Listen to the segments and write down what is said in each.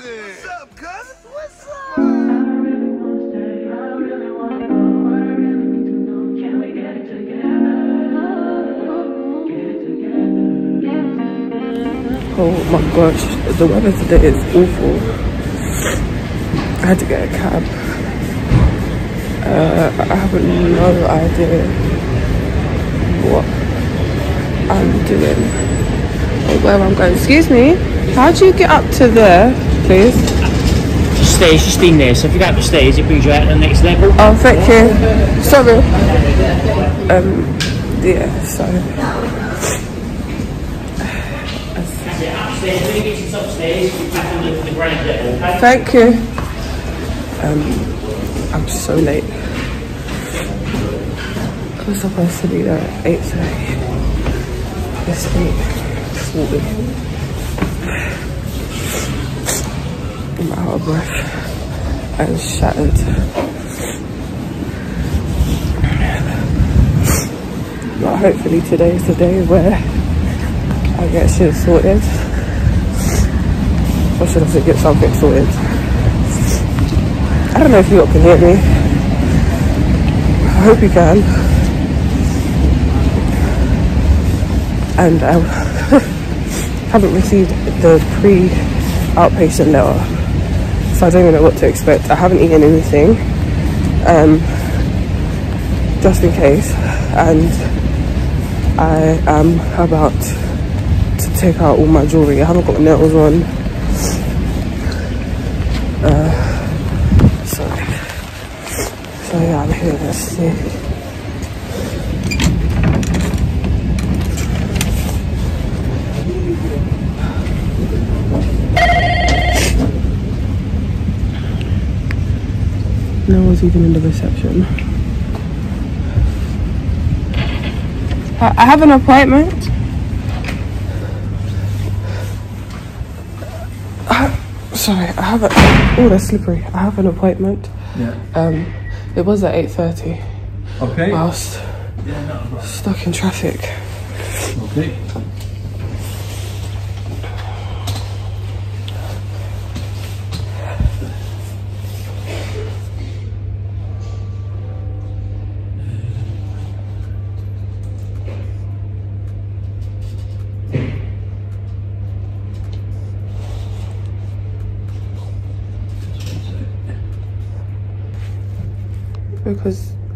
What's up, cousin? What's up? Oh my gosh, the weather today is awful. I had to get a cab. Uh, I have no idea what I'm doing or where I'm going. Excuse me, how do you get up to there, please? Stairs just in there, so if you go up the stairs, it brings you out to the next level. Oh, thank you. Sorry. Um, yeah, so. That's upstairs, when you get to the top stairs, you back on the, the ground level, okay? Thank you. Um, I'm so late. I was supposed to be there at 8.30 this week. 40. I'm out of breath and shattered. But hopefully today is the day where I get shit sorted. Or should I say get something sorted? I don't know if you lot can hear me. I hope you can. And I um, haven't received the pre-outpatient letter. So I don't even know what to expect. I haven't eaten anything. Um, just in case. And I am about to take out all my jewelry. I haven't got nails on. Uh, so, so yeah, I'm here. Let's see. No one's even in the reception. I have an appointment. I- Sorry, I have a. Oh, that's slippery. I have an appointment. Yeah. Um, it was at eight thirty. Okay. I was Yeah, no stuck in traffic. Okay.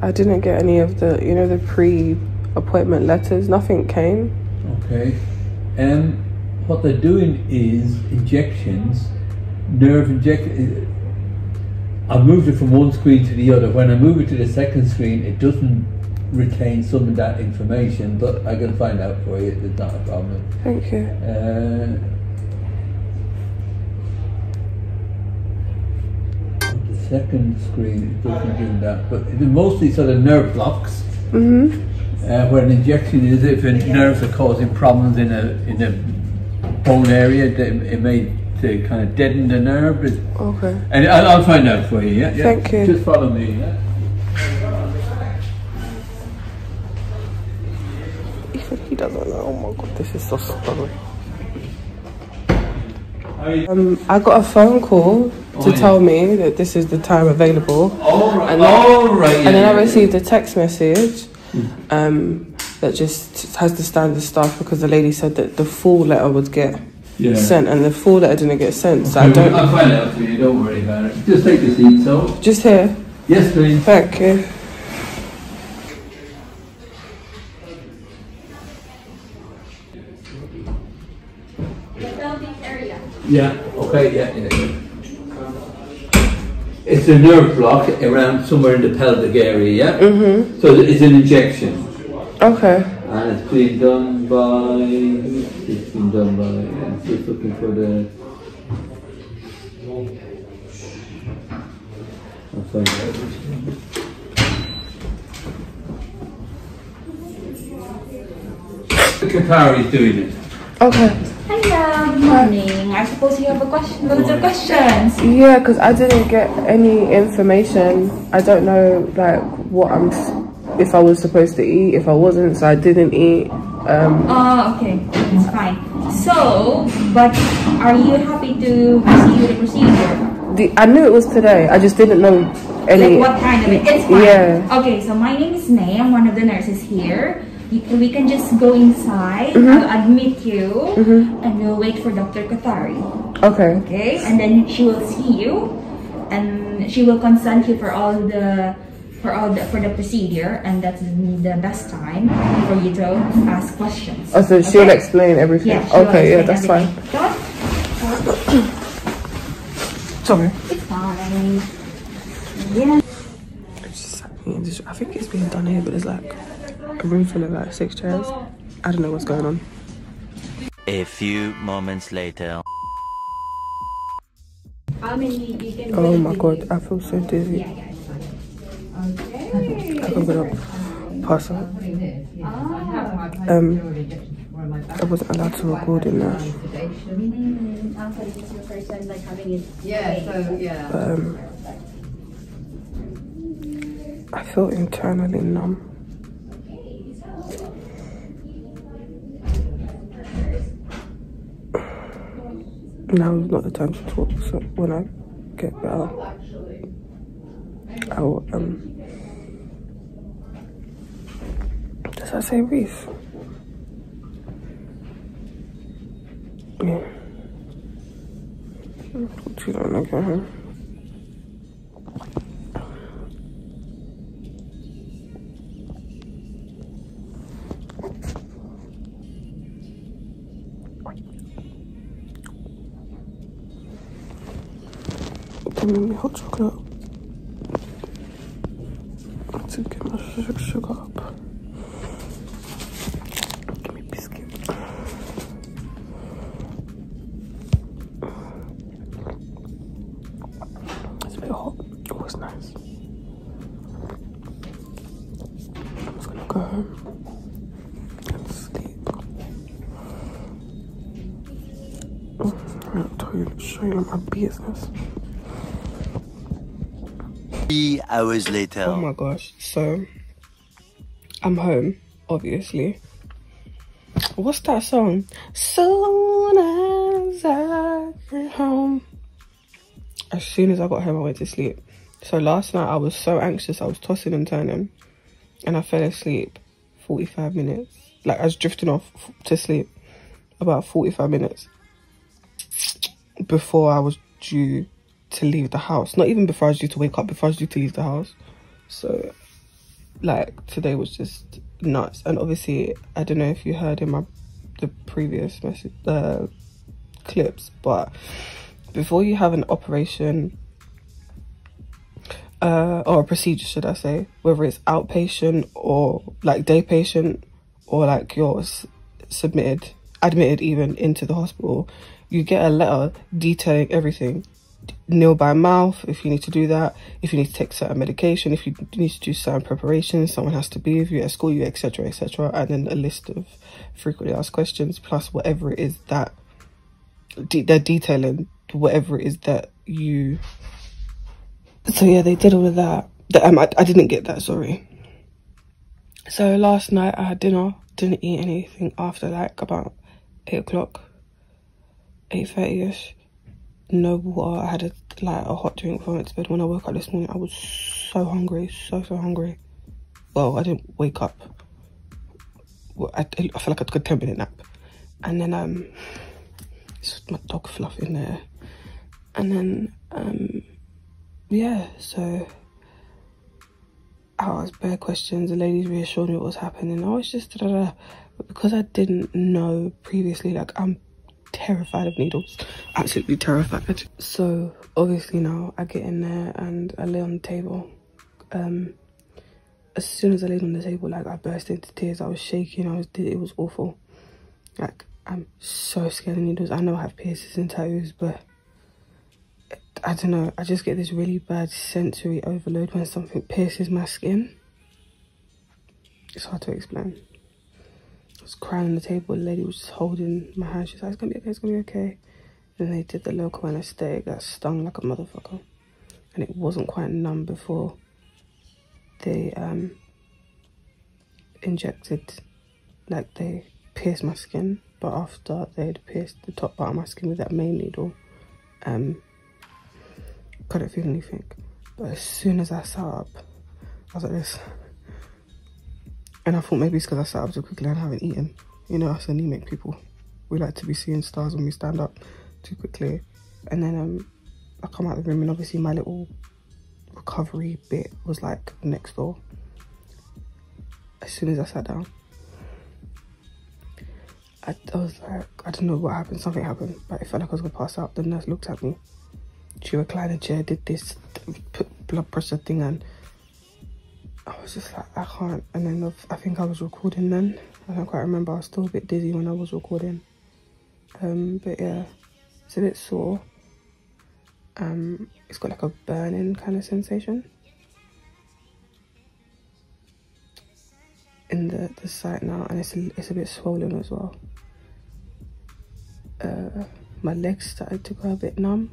I didn't get any of the, you know, the pre-appointment letters. Nothing came. Okay. And what they're doing is injections, nerve injection. I moved it from one screen to the other. When I move it to the second screen, it doesn't retain some of that information, but I can find out for you. It's not a problem. Thank you. Uh, on the second screen, it doesn't do that, but mostly sort of nerve blocks. Mhm. Uh, where an injection is, if nerves are causing problems in a in a bone area, it may to kind of deaden the nerve. Okay. and I'll, I'll find out for you. Yeah, yeah. Thank you. Just follow me. Yeah. Even he doesn't know. Oh my god, this is so scary. Um, I got a phone call to Oh, yeah. tell me that this is the time available. All right. And then- all right. And then yeah, I yeah. received a text message um, that just has the standard stuff because the lady said that the full letter would get Yeah. sent and the full letter didn't get sent. So I don't. I'll find out for you. Don't worry about it. Just take the seat. So Just here. yes, please. Thank you. Yeah. Okay. Yeah. yeah, yeah. It's a nerve block around somewhere in the pelvic area. Yeah. Mhm. So it's an injection. Okay. And it's been done by, it's been done by, I'm just looking for the. I'll find out. The Katari is doing it. Okay. Good morning. I suppose you have a question, loads of questions. Yeah, because I didn't get any information. I don't know like what I'm, s- if I was supposed to eat, if I wasn't, so I didn't eat. Um, Oh, okay. it's fine. So, but are you happy to with the procedure? The, I knew it was today. I just didn't know any. Like what kind of it? It's fine. Yeah. Okay, so my name is May. I'm one of the nurses here. You we can just go inside. Mm-hmm. I'll admit you, and we'll wait for Dr. Katari. Okay. Okay, and then she will see you, and she will consult you for all the for all the for the procedure, and that's the best time for you to ask questions. Oh, so she'll explain everything. Yeah. okay, yeah, explain that's fine. everything. Go. Sorry. It's fine. Yeah. It's just, I mean, this- I think it's being done here, but it's like a room full of like six chairs. I don't know what's going on. A few moments later. How many you can Oh my god, I feel so dizzy. Okay. I'm gonna pass out. Um, I wasn't allowed to record in there. Also, this is your first time like having it. Yeah. But, um, I feel internally numb. Now is not the time to talk. So when I get better, I'll um. Does that say Reese? Yeah. She don't look at her. Give me hot chocolate. To get my sugar, up. Give me biscuit. It's a bit hot. Oh, it's nice. I'm just gonna go home and sleep. I'll tell you, show you my business. Three hours later. Oh my gosh. So I'm home, obviously. What's that song? Soon as I get home. As soon as I got home, I went to sleep. So last night I was so anxious, I was tossing and turning, and I fell asleep 45 minutes. Like I was drifting off to sleep about 45 minutes before I was due to leave the house. Not even before I was due to wake up, before I was due to leave the house. So, like, today was just nuts. And obviously, I don't know if you heard in my the previous message, uh, clips, but before you have an operation uh, or a procedure, should I say, whether it's outpatient or like day patient or like you're submitted, admitted even into the hospital, you get a letter detailing everything. Nil by mouth if you need to do that, if you need to take certain medication, if you need to do certain preparations, someone has to be with you, escort you, etc., etc., and then a list of frequently asked questions plus whatever it is that de- they're detailing, whatever it is that you so yeah, they did all of that. The- Um, I, I didn't get that. Sorry. So last night I had dinner. Didn't eat anything after like about eight o'clock, eight thirty ish. No water. I had a like a hot drink before I went to bed. When I woke up this morning, I was so hungry, so so hungry. Well, I didn't wake up. Well, I, I feel like I took a ten minute nap, and then um, it's my dog fluff in there, and then um yeah, so I asked bare questions. The ladies reassured me what was happening. I was just da, da, da. but because I didn't know previously, like I'm terrified of needles, absolutely terrified. So obviously now I get in there and I lay on the table. Um, as soon as I laid on the table, like I burst into tears. I was shaking. I was it was awful. Like I'm so scared of needles. I know I have piercings and tattoos, but I don't know, I just get this really bad sensory overload when something pierces my skin. It's hard to explain. Was crying on the table, the lady was just holding my hand. She's like, it's gonna be okay, it's gonna be okay. Then they did the local anesthetic that stung like a motherfucker. And it wasn't quite numb before they um injected, like they pierced my skin but after they'd pierced the top part of my skin with that main needle, um, couldn't feel anything. But as soon as I sat up, I was like this. And I thought maybe it's because I sat up too quickly and I haven't eaten. You know, us anemic people, we like to be seeing stars when we stand up too quickly. And then um, I come out of the room and obviously my little recovery bit was like next door. As soon as I sat down, I, I was like, I don't know what happened, something happened, but it felt like I was gonna pass out. The nurse looked at me. She reclined in a chair, did this put blood pressure thing, and I was just like, I can't. And then I think I was recording then. I don't quite remember. I was still a bit dizzy when I was recording. Um, but yeah, it's a bit sore. Um, it's got like a burning kind of sensation in the the site now, and it's a, it's a bit swollen as well. Uh, my legs started to go a bit numb.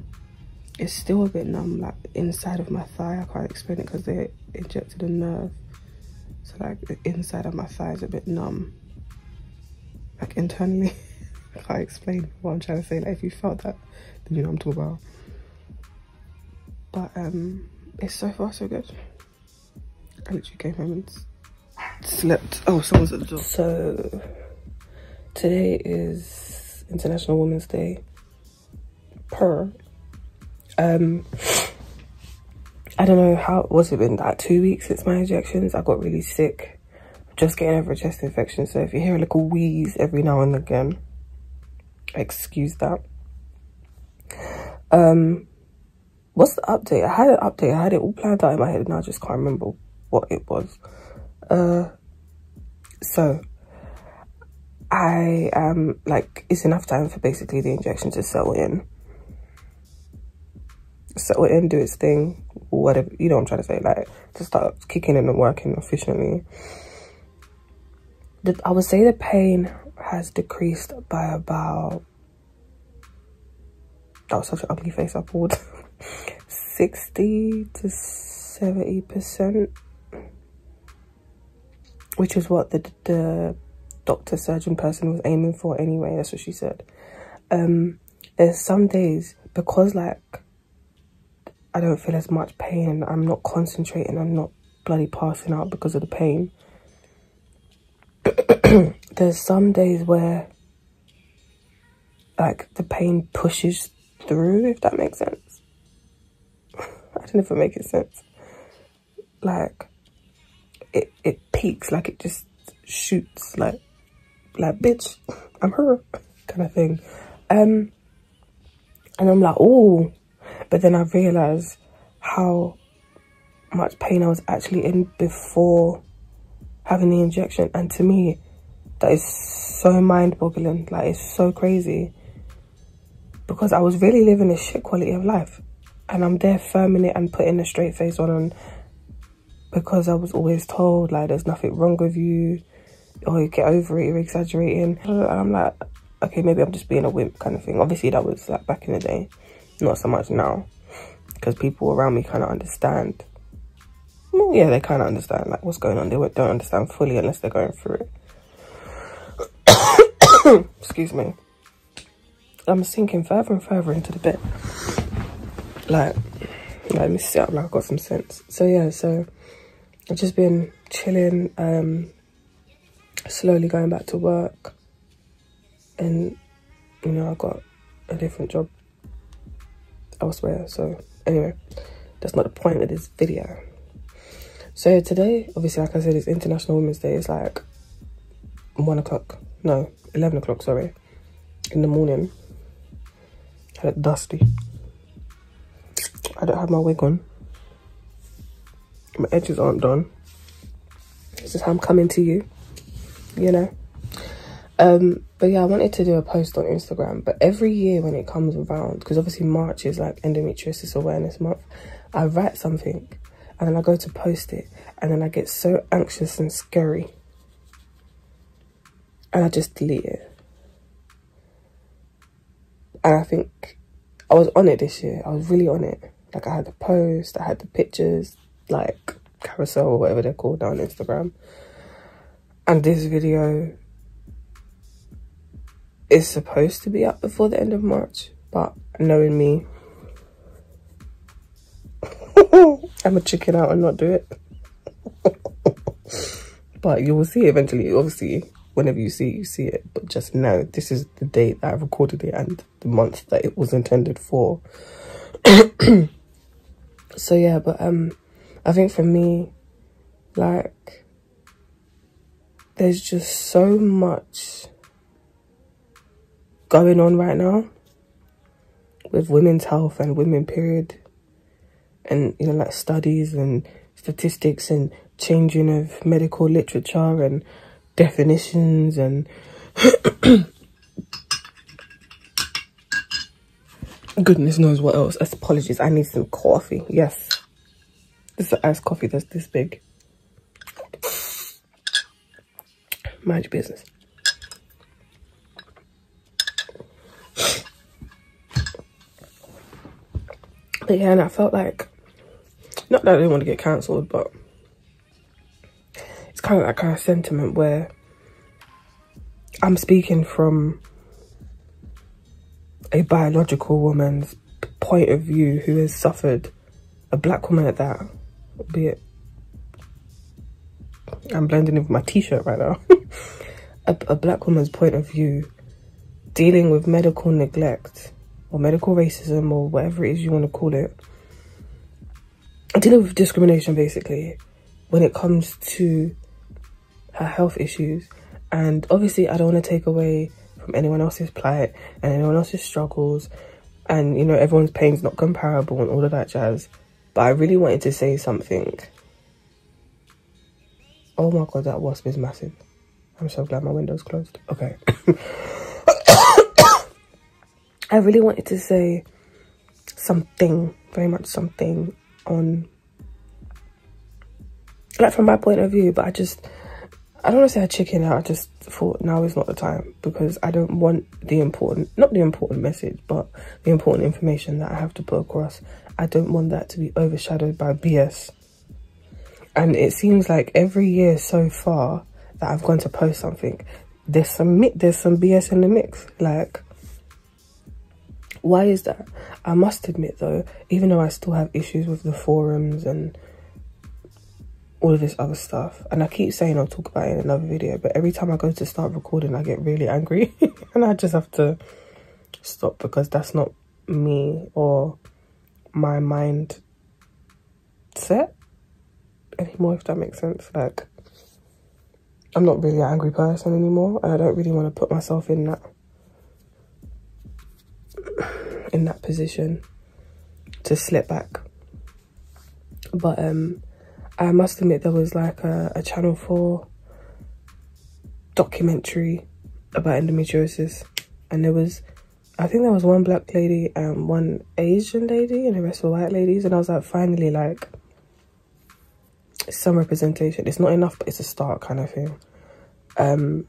It's still a bit numb, like inside of my thigh. I can't explain it because they injected a nerve, so like the inside of my thigh is a bit numb. Like internally, I can't explain what I'm trying to say. Like if you felt that, then you know what I'm talking about but um it's so far so good i literally came home and slept oh someone's at the door so today is international women's day per um i don't know how what's it been like two weeks since my injections i got really sick just getting over a chest infection so if you hear a little wheeze every now and again excuse that um what's the update? I had an update. I had it all planned out in my head and I just can't remember what it was. Uh, so I am like, it's enough time for basically the injection to settle in. Settle in, do its thing, whatever, you know what I'm trying to say, like to start kicking in and working efficiently. The, I would say the pain has decreased by about, that was such an ugly face I pulled. 60 to 70 percent which is what the the doctor surgeon person was aiming for anyway that's what she said um there's some days because like i don't feel as much pain i'm not concentrating i'm not bloody passing out because of the pain there's some days where like the pain pushes through if that makes sense I don't know if it makes sense. Like, it, it peaks, like it just shoots, like, like, bitch, I'm her, kind of thing. Um, and I'm like, oh, but then I realized how much pain I was actually in before having the injection. And to me, that is so mind boggling. Like, it's so crazy. Because I was really living a shit quality of life and I'm there firming it and putting a straight face on and because I was always told like there's nothing wrong with you or you get over it, you're exaggerating. And I'm like, okay, maybe I'm just being a wimp kind of thing. Obviously that was like back in the day, not so much now because people around me kind of understand. Well, yeah, they kind of understand like what's going on. They don't understand fully unless they're going through it. Excuse me. I'm sinking further and further into the bed like let me sit up like I've got some sense. So yeah, so I've just been chilling, um, slowly going back to work. And, you know, I got a different job elsewhere. So anyway, that's not the point of this video. So today, obviously, like I said, it's International Women's Day. It's like one o'clock, no, 11 o'clock, sorry, in the morning. Had it dusty. I don't have my wig on. My edges aren't done. This is how I'm coming to you, you know. Um, but yeah, I wanted to do a post on Instagram. But every year when it comes around, because obviously March is like endometriosis awareness month, I write something and then I go to post it and then I get so anxious and scary and I just delete it. And I think I was on it this year. I was really on it. Like I had the post, I had the pictures, like carousel or whatever they're called on Instagram. And this video is supposed to be up before the end of March, but knowing me, I'm a chicken out and not do it. but you will see eventually, obviously, whenever you see it, you see it. But just know this is the date that I recorded it and the month that it was intended for. so yeah, but um, I think for me, like, there's just so much going on right now with women's health and women period and you know like studies and statistics and changing of medical literature and definitions and goodness knows what else. Apologies i need some coffee. Yes. This is iced coffee that's this big. Mind your business and i felt like not that i didn't want to get cancelled but it's kind of that kind of sentiment where i'm speaking from a biological woman's point of view who has suffered a black woman at that be it i'm blending in with my t-shirt right now. A, a black woman's point of view dealing with medical neglect or medical racism or whatever it is you want to call it. Dealing with discrimination basically when it comes to her health issues. And obviously i don't want to take away from anyone else's plight and anyone else's struggles. And you know everyone's pain's not comparable and all of that jazz. But i really wanted to say something. Oh my god that wasp is massive. I'm so glad my window's closed. Okay I really wanted to say something, very much something on, like from my point of view, but I just, I don't want to say I chicken out, I just thought now is not the time because I don't want the important, not the important message, but the important information that I have to put across. I don't want that to be overshadowed by BS. And it seems like every year so far that I've gone to post something, there's some there's some BS in the mix. Like why is that? I must admit though, even though I still have issues with the forums and all of this other stuff, and I keep saying I'll talk about it in another video, but every time I go to start recording, I get really angry and I just have to stop because that's not me or my mind set anymore, if that makes sense. Like, I'm not really an angry person anymore, and I don't really want to put myself in that in that position to slip back. But um, I must admit there was like a, a Channel 4 documentary about endometriosis and there was I think there was one black lady and one Asian lady and the rest were white ladies and I was like finally like some representation. It's not enough but it's a start kind of thing. Um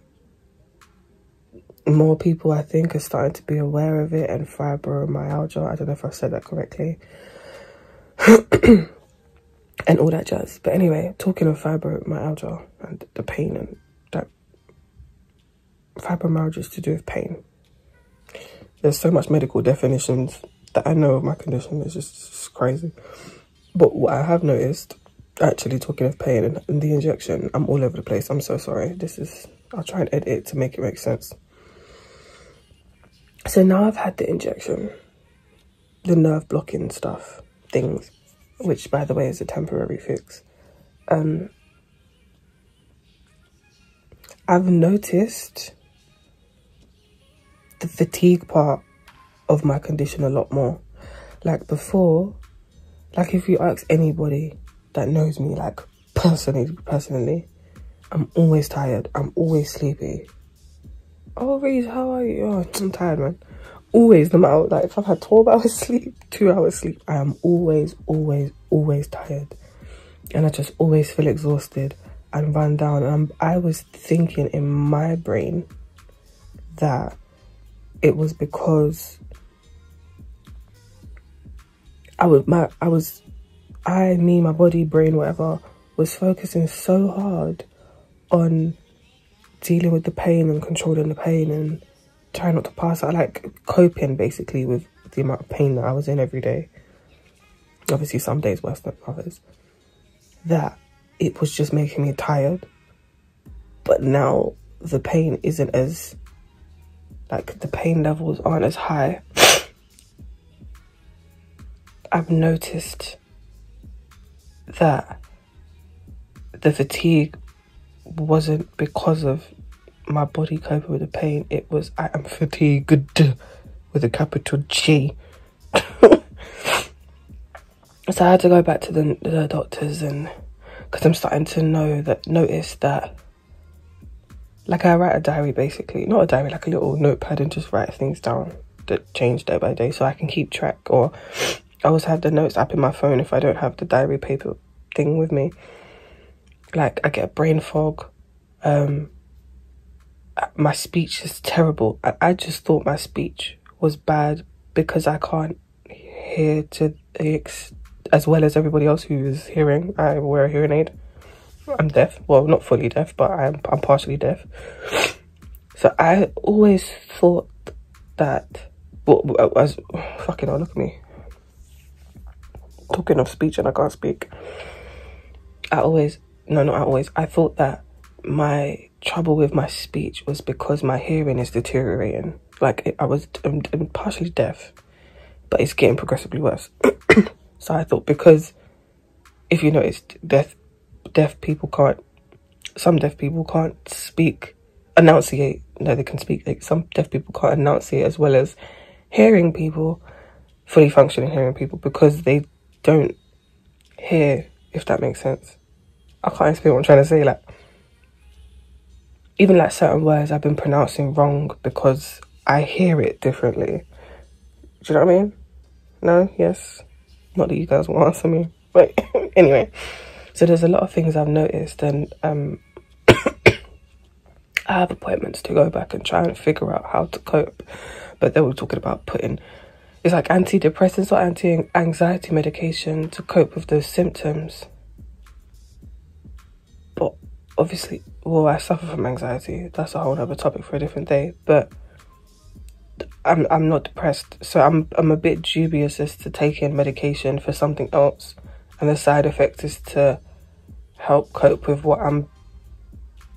more people I think are starting to be aware of it and fibromyalgia. I don't know if I've said that correctly. and all that jazz. But anyway, talking of fibromyalgia and the pain and that fibromyalgia is to do with pain. There's so much medical definitions that I know of my condition. It's just, it's crazy. But what I have noticed, actually talking of pain and, and the injection, I'm all over the place. I'm so sorry. This is, I'll try and edit it to make it make sense. So now I've had the injection, the nerve blocking stuff, things, which by the way is a temporary fix. Um, I've noticed the fatigue part of my condition a lot more. Like before, like if you ask anybody that knows me, like personally, personally, I'm always tired. I'm always sleepy. Oh, Reese, how are you? Oh, I'm tired, man. Always, no matter, like, if I've had 12 hours sleep, 2 hours sleep, I am always, always, always tired. And I just always feel exhausted and run down. And I was thinking in my brain that it was because I was, my, I was, I, me, my body, brain, whatever, was focusing so hard on dealing with the pain and controlling the pain and trying not to pass out, like coping basically with the amount of pain that I was in every day. Obviously, some days worse than others. That it was just making me tired. But now the pain isn't as, like, the pain levels aren't as high. I've noticed that the fatigue wasn't because of my body coping with the pain. It was I am fatigued with a capital G. so I had to go back to the, the doctors and because I'm starting to know that notice that like I write a diary basically, not a diary, like a little notepad and just write things down that change day by day so I can keep track or I always have the notes app in my phone if I don't have the diary paper thing with me. Like I get a brain fog. Um, my speech is terrible. I, I just thought my speech was bad because I can't hear to as well as everybody else who is hearing. I wear a hearing aid. I'm deaf. Well, not fully deaf, but I'm I'm partially deaf. So I always thought that. Well, as fucking hell, look at me talking of speech and I can't speak. I always, no, not always, I thought that my trouble with my speech was because my hearing is deteriorating. Like, I was I'm, I'm partially deaf, but it's getting progressively worse. so I thought because, if you notice, deaf, deaf people can't, some deaf people can't speak, enunciate. No, they can speak. Like, some deaf people can't enunciate as well as hearing people, fully functioning hearing people because they don't hear, if that makes sense. I can't explain what I'm trying to say. Like, even like certain words I've been pronouncing wrong because I hear it differently. Do you know what I mean? No? Yes? Not that you guys will answer me. But anyway, so there's a lot of things I've noticed, and um, I have appointments to go back and try and figure out how to cope. But they were talking about putting it's like antidepressants or anti-anxiety medication to cope with those symptoms. Obviously, well, I suffer from anxiety. That's a whole other topic for a different day. But I'm I'm not depressed, so I'm I'm a bit dubious as to taking medication for something else, and the side effect is to help cope with what I'm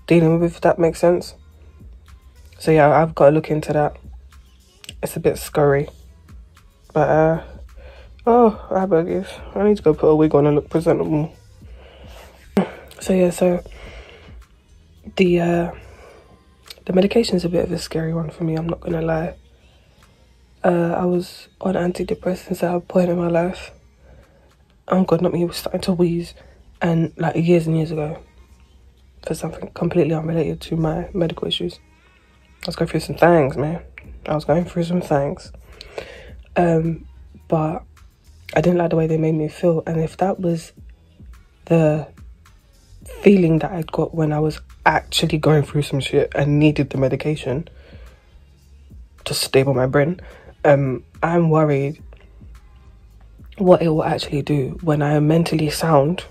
dealing with. If that makes sense. So yeah, I've got to look into that. It's a bit scurry. But, uh, oh, I buggies. I need to go put a wig on and look presentable. So, yeah, so the, uh, the medication is a bit of a scary one for me, I'm not gonna lie. Uh, I was on antidepressants at a point in my life. Oh god, not me, was starting to wheeze. And like years and years ago, for something completely unrelated to my medical issues. I was going through some things, man. I was going through some things. Um, but I didn't like the way they made me feel. And if that was the feeling that I got when I was actually going through some shit and needed the medication to stable my brain, um, I'm worried what it will actually do when I am mentally sound.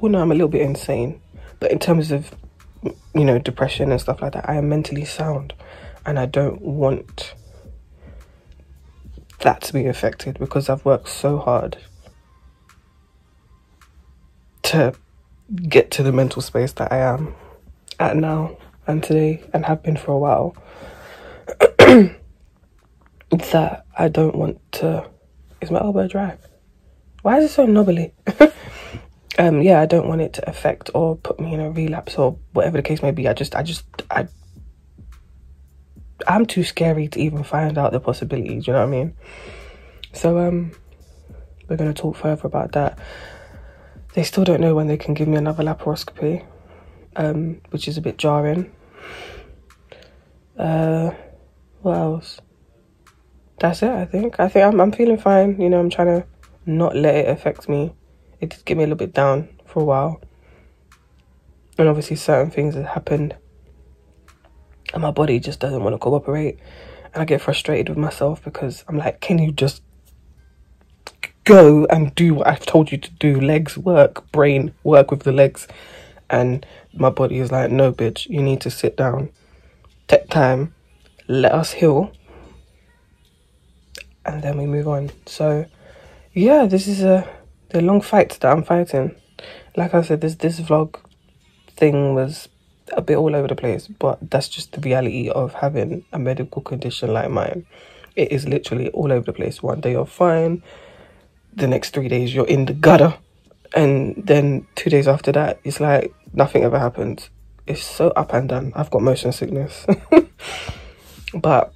Well, no, I'm a little bit insane, but in terms of you know depression and stuff like that, I am mentally sound, and I don't want that to be affected because I've worked so hard to get to the mental space that I am at now and today and have been for a while It's that I don't want to is my elbow dry why is it so knobbly um yeah I don't want it to affect or put me in a relapse or whatever the case may be I just I just I I'm too scary to even find out the possibilities, you know what I mean? So um we're gonna talk further about that. They still don't know when they can give me another laparoscopy, um, which is a bit jarring. Uh what else? That's it, I think. I think I'm I'm feeling fine, you know, I'm trying to not let it affect me. It did get me a little bit down for a while. And obviously certain things have happened and my body just doesn't want to cooperate and i get frustrated with myself because i'm like can you just go and do what i've told you to do. Legs work brain work with the legs. And my body is like no bitch you need to sit down. Take time. Let us heal. And then we move on. So yeah this is a the long fight that i'm fighting. Like i said this this vlog thing was a bit all over the place but that's just the reality of having a medical condition like mine. It is literally all over the place. One day you're fine the next three days you're in the gutter and then two days after that it's like nothing ever happened it's so up and down. I've got motion sickness. But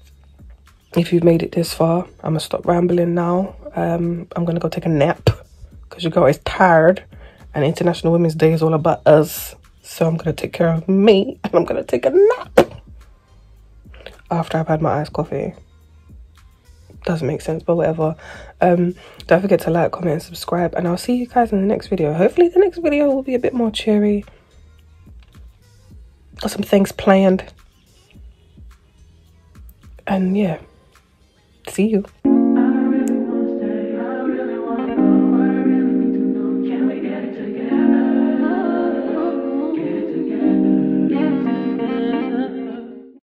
if you've made it this far i'm gonna stop rambling now. Um i'm gonna go take a nap because your girl is tired and international women's day is all about us. So i'm gonna take care of me and i'm gonna take a nap after i've had my iced coffee doesn't make sense but whatever. Um don't forget to like comment and subscribe and i'll see you guys in the next video. Hopefully the next video will be a bit more cheery. Got some things planned. And yeah. See you